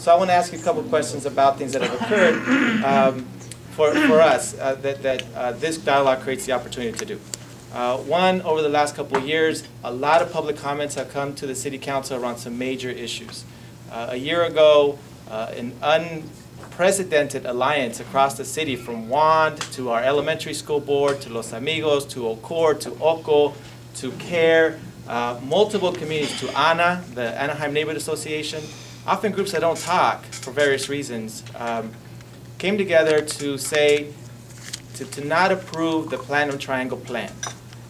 So I want to ask you a couple questions about things that have occurred um, for, for us uh, that, that uh, this dialogue creates the opportunity to do. Uh, one, over the last couple of years, a lot of public comments have come to the City Council around some major issues. Uh, a year ago, uh, an unprecedented alliance across the city from WAND to our elementary school board to Los Amigos to OCOR to OCO to CARE, uh, multiple communities to ANA, the Anaheim Neighborhood Association, often groups that don't talk for various reasons, um, came together to say to, to not approve the Platinum Triangle plan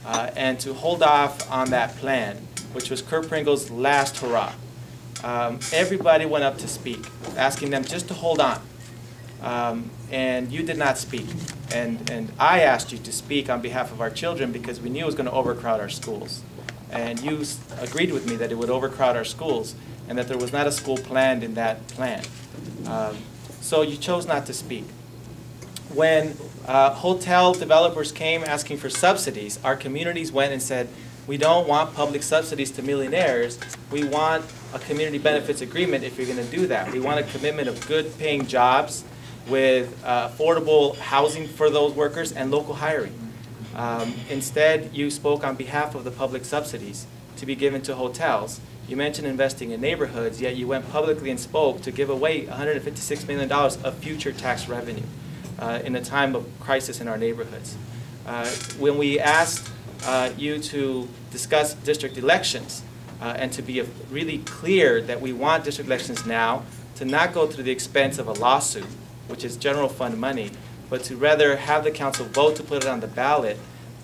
uh, and to hold off on that plan, which was Curt Pringle's last hurrah. Um, everybody went up to speak, asking them just to hold on. Um, and you did not speak. And, and I asked you to speak on behalf of our children because we knew it was going to overcrowd our schools. And you agreed with me that it would overcrowd our schools and that there was not a school planned in that plan. Um, so you chose not to speak. When uh, hotel developers came asking for subsidies, our communities went and said, we don't want public subsidies to millionaires. We want a community benefits agreement if you're going to do that. We want a commitment of good paying jobs with uh, affordable housing for those workers and local hiring. Um, Instead, you spoke on behalf of the public subsidies to be given to hotels. You mentioned investing in neighborhoods, yet you went publicly and spoke to give away $156 million of future tax revenue uh, in a time of crisis in our neighborhoods. Uh, When we asked uh, you to discuss district elections uh, and to be really clear that we want district elections now, to not go through the expense of a lawsuit, which is general fund money, but to rather have the council vote to put it on the ballot,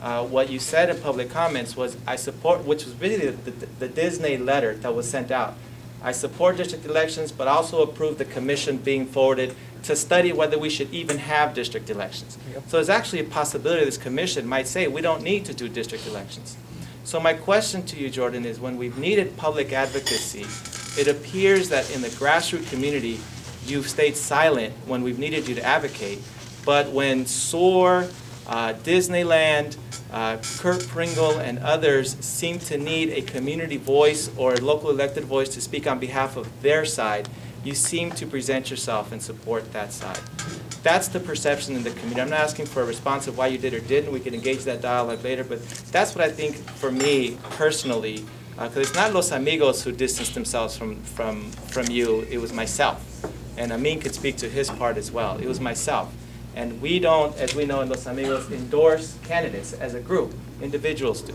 uh, what you said in public comments was, I support, which was really the, the, the Disney letter that was sent out. I support district elections, but also approve the commission being forwarded to study whether we should even have district elections. So there's actually a possibility this commission might say, we don't need to do district elections. So my question to you, Jordan, is when we've needed public advocacy, it appears that in the grassroots community, you've stayed silent when we've needed you to advocate. But when SOAR, uh, Disneyland, uh, Curt Pringle, and others seem to need a community voice or a local elected voice to speak on behalf of their side, you seem to present yourself and support that side. That's the perception in the community. I'm not asking for a response of why you did or didn't. We can engage that dialogue later, but that's what I think for me personally, because it's not Los Amigos who distanced themselves from, from, from you, it was myself. And Amin could speak to his part as well. It was myself. And we don't, as we know in Los Amigos, endorse candidates as a group. Individuals do.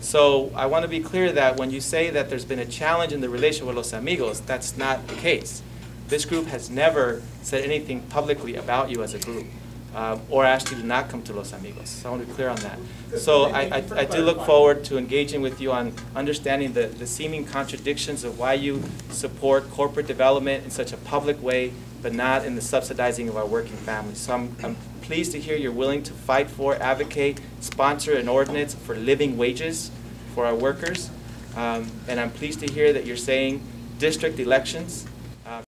So I want to be clear that when you say that there's been a challenge in the relation with Los Amigos, that's not the case. This group has never said anything publicly about you as a group, uh, or asked you to not come to Los Amigos. So I want to be clear on that. So I, I, I do look forward to engaging with you on understanding the, the seeming contradictions of why you support corporate development in such a public way, but not in the subsidizing of our working families. So I'm, I'm pleased to hear you're willing to fight for, advocate, sponsor an ordinance for living wages for our workers. Um, and I'm pleased to hear that you're saying district elections